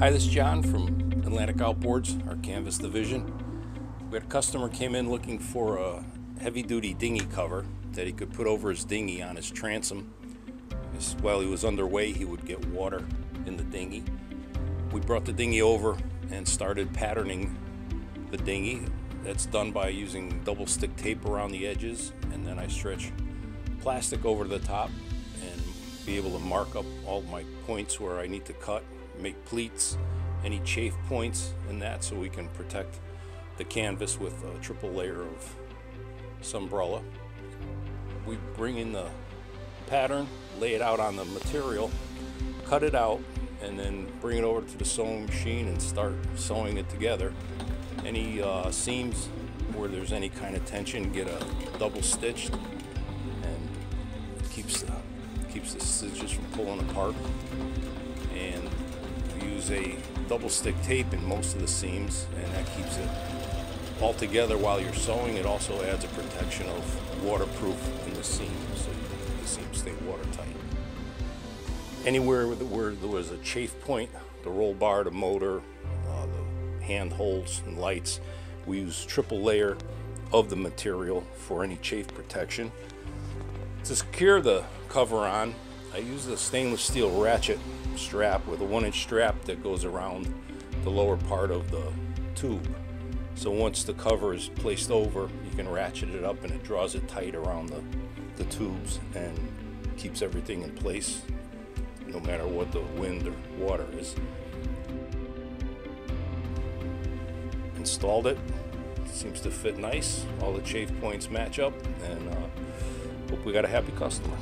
Hi, this is John from Atlantic Outboards, our canvas division. We had a customer came in looking for a heavy-duty dinghy cover that he could put over his dinghy on his transom. While he was underway, he would get water in the dinghy. We brought the dinghy over and started patterning the dinghy. That's done by using double stick tape around the edges, and then I stretch plastic over the top and be able to mark up all my points where I need to cut, make pleats, any chafe points and that so we can protect the canvas with a triple layer of Sunbrella. We bring in the pattern, lay it out on the material, cut it out, and then bring it over to the sewing machine and start sewing it together. Any uh, seams where there's any kind of tension get a double stitched and keeps the, keeps the stitches from pulling apart. And use a double stick tape in most of the seams and that keeps it all together while you're sewing. It also adds a protection of waterproof in the seam so the seams stay watertight. Anywhere where there was a chafe point, the roll bar, the motor, uh, the handholds and lights, we use triple layer of the material for any chafe protection. To secure the cover on, I use a stainless steel ratchet strap with a one inch strap that goes around the lower part of the tube. So once the cover is placed over, you can ratchet it up and it draws it tight around the, the tubes and keeps everything in place no matter what the wind or water is. Installed it, seems to fit nice. All the chafe points match up and uh, hope we got a happy customer.